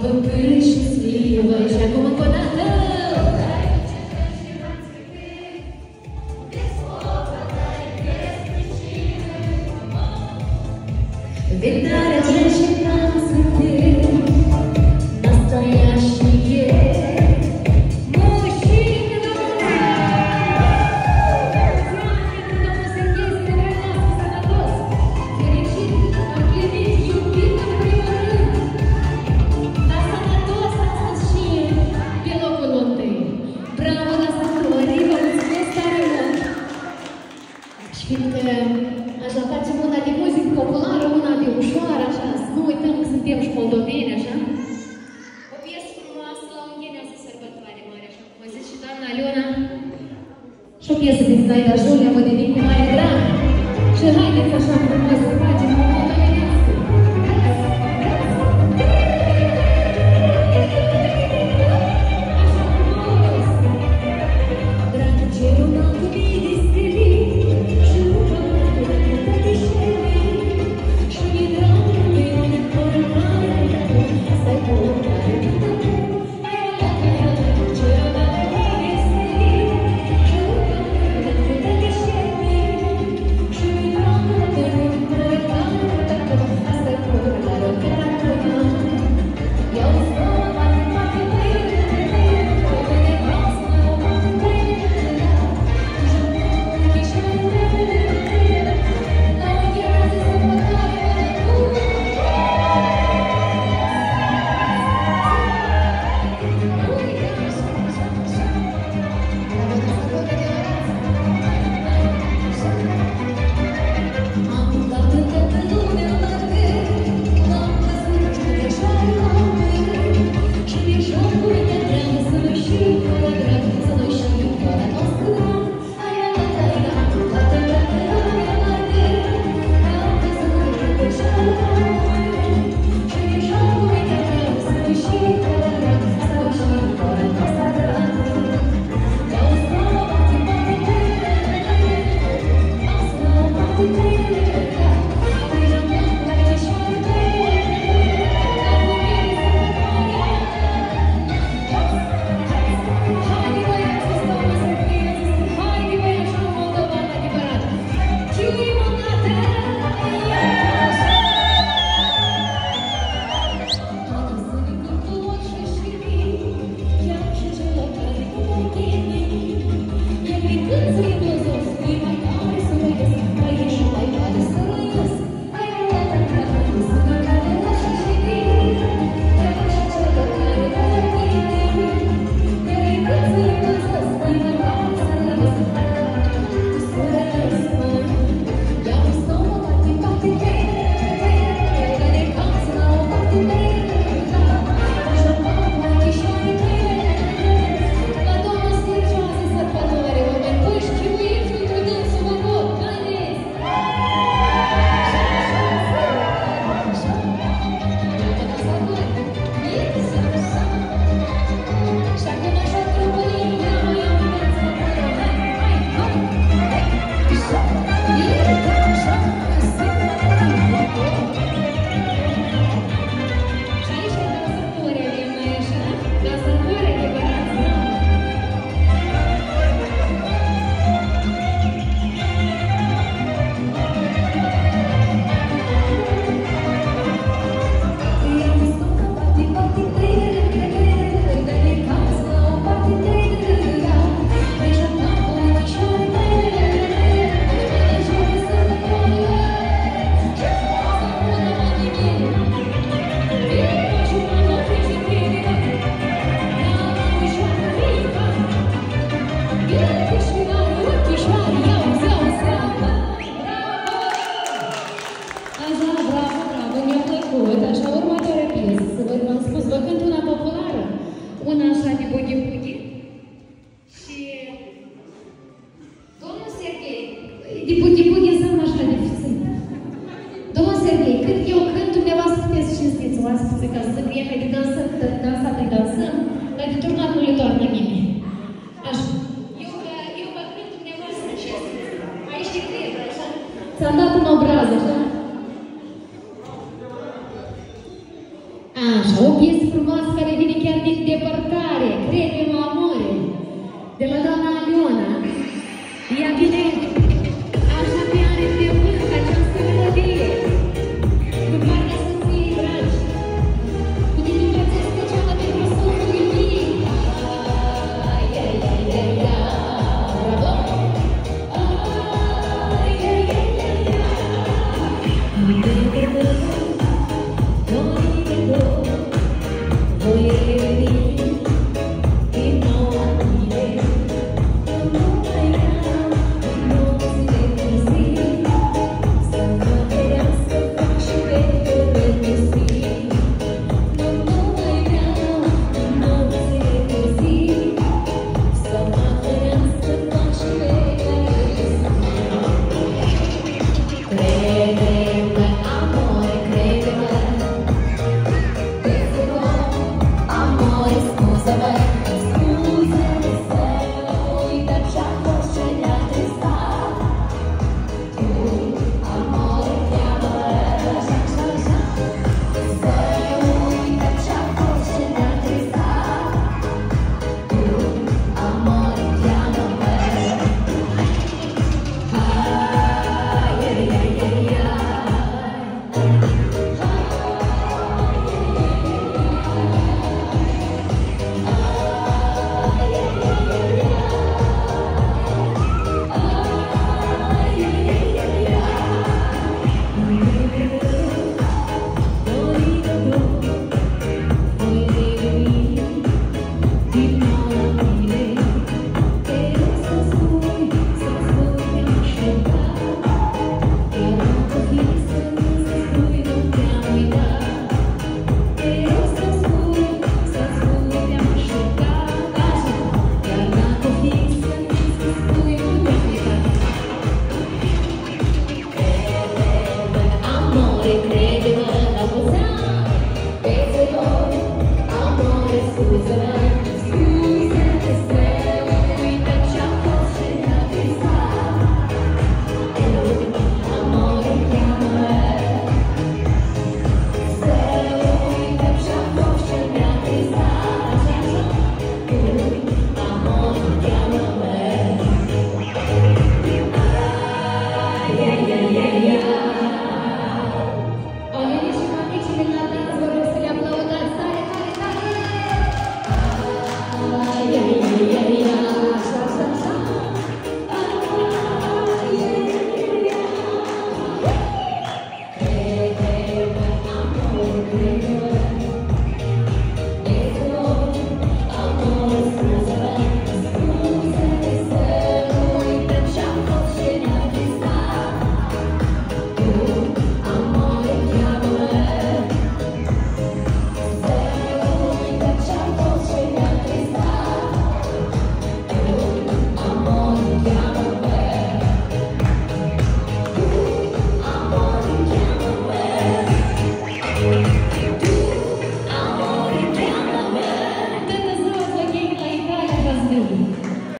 вы были счастливы, Ți-am dat It you.